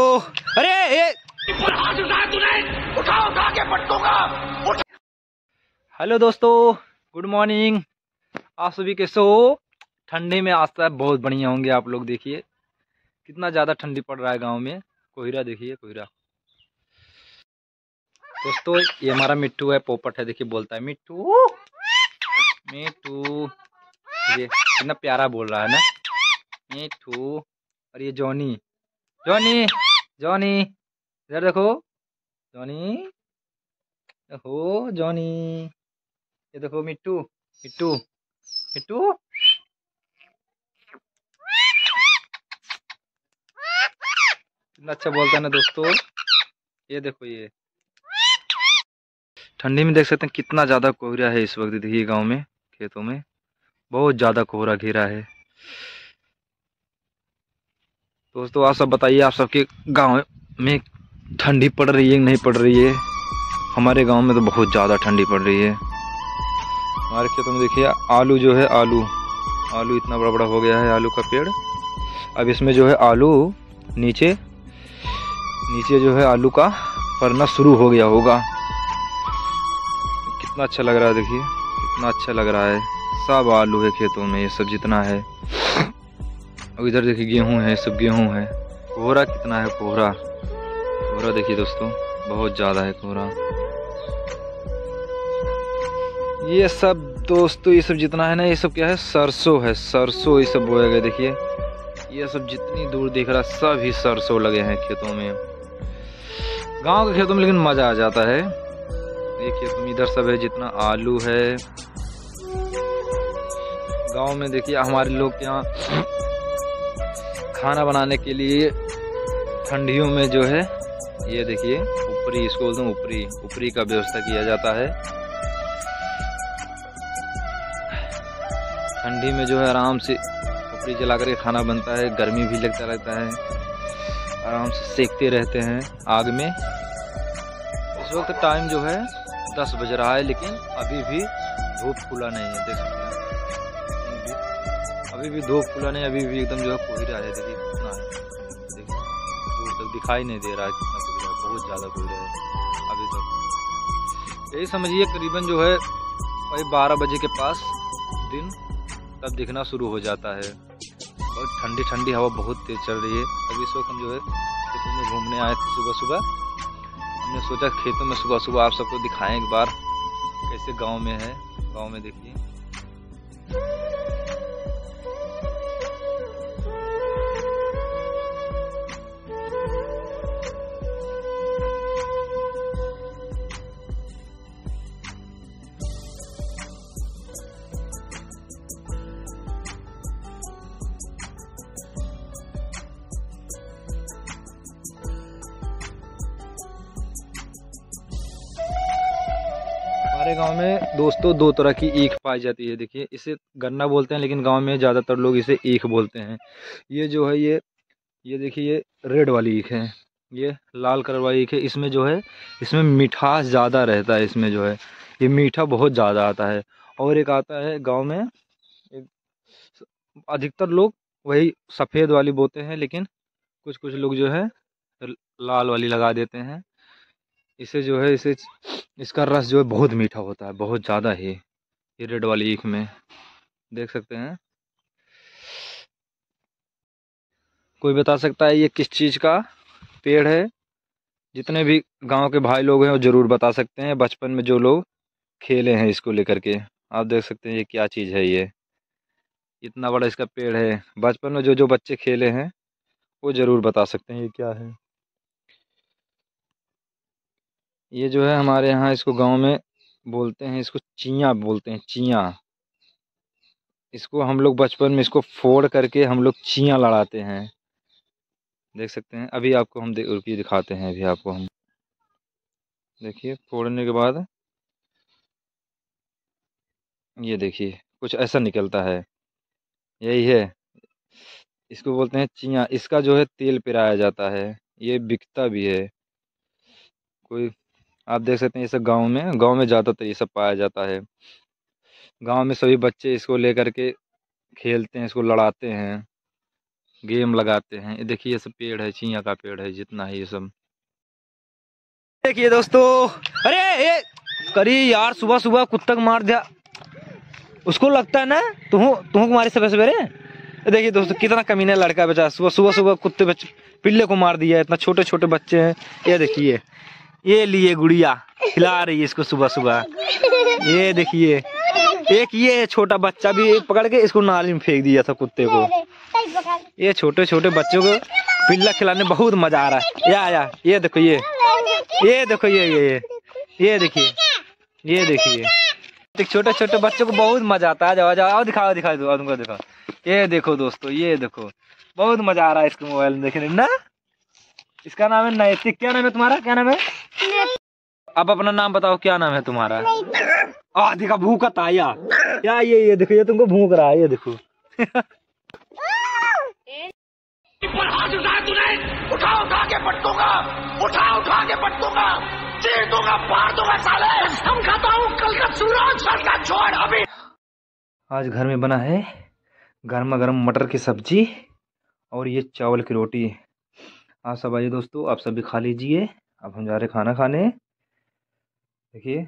अरे, ये हेलो दोस्तों, गुड मॉर्निंग। आप सभी कैसे हो? ठंडी में आज तक बहुत बढ़िया होंगे आप लोग, देखिए। कितना ज़्यादा ठंडी पड़ रहा है गाँव में। कोहरा, देखिए, कोहरा। दोस्तों, ये हमारा मिट्टू है, पोपट है, देखिए, बोलता है, मिट्टू मिट्टू। ये कितना प्यारा बोल रहा है ना? मिट्टू। और ये जॉनी जॉनी। जॉनी इधर देखो। जॉनी हो जॉनी ये देखो, मिट्टू मिट्टू मिट्टू। कितना अच्छा बोलता है ना दोस्तों। ये देखो ये। ठंडी में देख सकते हैं कितना ज़्यादा कोहरा है इस वक्त, देखिए गाँव में, खेतों में। बहुत ज़्यादा कोहरा घेरा है। दोस्तों, आप सब बताइए, आप सबके गाँव में ठंडी पड़ रही है नहीं पड़ रही है? हमारे गाँव में तो बहुत ज़्यादा ठंडी पड़ रही है। हमारे खेतों में देखिए, आलू जो है, आलू। आलू इतना बड़ा बड़ा हो गया है, आलू का पेड़। अब इसमें जो है, आलू नीचे नीचे जो है, आलू का पड़ना शुरू हो गया होगा। कितना अच्छा लग रहा है, देखिए। कितना अच्छा लग रहा है। सब आलू है खेतों में, ये सब जितना है। और इधर देखिए गेहूँ है, सब गेहूँ है। कोहरा कितना है, कोहरा। कोहरा देखिए दोस्तों, बहुत ज़्यादा है कोहरा। ये सब दोस्तों, ये सब जितना है ना, ये सब क्या है? सरसों है, सरसों ये सब बोया गया, देखिए। ये सब जितनी दूर दिख रहा सब ही सरसों लगे हैं खेतों में। गाँव के खेतों में लेकिन मज़ा आ जाता है। ये खेतों में इधर सब है, जितना आलू है। गाँव में देखिए, हमारे लोग के यहाँ खाना बनाने के लिए ठंडियों में जो है, ये देखिए, ऊपरी, इसको बोलते हैं ऊपरी ऊपरी का व्यवस्था किया जाता है। ठंडी में जो है आराम से ऊपरी जला करके खाना बनता है, गर्मी भी लगता रहता है, आराम से सेकते रहते हैं आग में। इस वक्त टाइम जो है, दस बज रहा है, लेकिन अभी भी धूप खुला नहीं है, देख सकते हैं। अभी भी धूप खुला नहीं अभी भी एकदम जो है कोहरा है देखिए कितना है। देखिए, दूर तक दिखाई नहीं दे रहा है कितना कोहरा है, बहुत ज़्यादा कोहरा है। अभी तक। यही समझिए, करीबन जो है वही बारह बजे के पास दिन तब दिखना शुरू हो जाता है। और ठंडी ठंडी हवा बहुत तेज़ चल रही है। अभी इस वक्त हम जो है खेतों में घूमने आए थे सुबह सुबह हमने सोचा खेतों में सुबह सुबह आप सबको दिखाएँ एक बार, कैसे गाँव में है। गाँव में देखिए। हमारे गाँव में दोस्तों दो तरह की ईख पाई जाती है। देखिए, इसे गन्ना बोलते हैं, लेकिन गाँव में ज़्यादातर लोग इसे ईख बोलते हैं। ये जो है, ये ये देखिए, ये रेड वाली ईख है। ये लाल कलर वाली ईख है। इसमें जो है, इसमें मिठास ज़्यादा रहता है, इसमें जो है। ये मीठा बहुत ज़्यादा आता है। और एक आता है गाँव में अधिकतर लोग वही सफ़ेद वाली बोते हैं, लेकिन कुछ कुछ लोग जो है, लाल वाली लगा देते हैं। इसे जो है, इसे इसका रस जो है, बहुत मीठा होता है, बहुत ज़्यादा ही, ये रेड वाली ईख में। देख सकते हैं। कोई बता सकता है ये किस चीज़ का पेड़ है? जितने भी गाँव के भाई लोग हैं, वो ज़रूर बता सकते हैं। बचपन में जो लोग खेले हैं इसको लेकर के, आप देख सकते हैं ये क्या चीज़ है ये। इतना बड़ा इसका पेड़ है। बचपन में जो जो बच्चे खेले हैं, वो ज़रूर बता सकते हैं ये क्या है। ये जो है हमारे यहाँ इसको गाँव में बोलते हैं, इसको चियाँ बोलते हैं, चियाँ। इसको हम लोग बचपन में इसको फोड़ करके हम लोग चियाँ लड़ाते हैं। देख सकते हैं, अभी आपको हम रुकी दिखाते हैं, अभी आपको हम देखिए, फोड़ने के बाद ये देखिए, कुछ ऐसा निकलता है। यही है। इसको बोलते हैं चियाँ। इसका जो है तेल पिराया जाता है। ये बिकता भी है। कोई आप देख सकते हैं ये सब गाँव में गाँव में ज़्यादातर ये सब पाया जाता है। गाँव में सभी बच्चे इसको लेकर के खेलते हैं, इसको लड़ाते हैं, गेम लगाते हैं। ये देखिए, ये सब पेड़ है, चिया का पेड़ है, जितना है ये सब। देखिए दोस्तों, अरे, ये करी यार सुबह सुबह कुत्ता मार दिया। उसको लगता है ना, तुम तुम मारे सवेरे सवेरे देखिए दोस्तों, कितना कमीना लड़का बचा सुबह सुबह सुबह कुत्ते बच्चे पिल्ले को मार दिया इतना छोटे छोटे बच्चे हैं। ये देखिए ये लिए गुड़िया, खिला रही है इसको सुबह सुबह। ये देखिए, एक ये है छोटा बच्चा भी पकड़ के इसको नाली में फेंक दिया था कुत्ते को। ये छोटे छोटे बच्चों को पिल्ला खिलाने बहुत मज़ा आ रहा है। या या, ये देखो ये। ये देखो ये ये ये। देखिए ये देखिए। छोटे छोटे बच्चों को बहुत मज़ा आता है। जाओ जाओ दिखाओ दिखाओ दो तुमको दिखाओ। ये देखो दोस्तों, ये देखो। बहुत मज़ा आ रहा है इसको मोबाइल में देखने ना? इसका नाम है नैतिक। क्या नाम है तुम्हारा? क्या नाम है? अब अपना नाम बताओ, क्या नाम है तुम्हारा? आ, देखा, भूखा ताया या। ये ये देखो, ये तुमको भूख रहा है, ये देखो। आज घर में बना है गर्मा गर्म मटर की सब्ज़ी और ये चावल की रोटी। हाँ सब आइए दोस्तों, आप सभी खा लीजिए। अब हम जा रहे खाना खाने। देखिए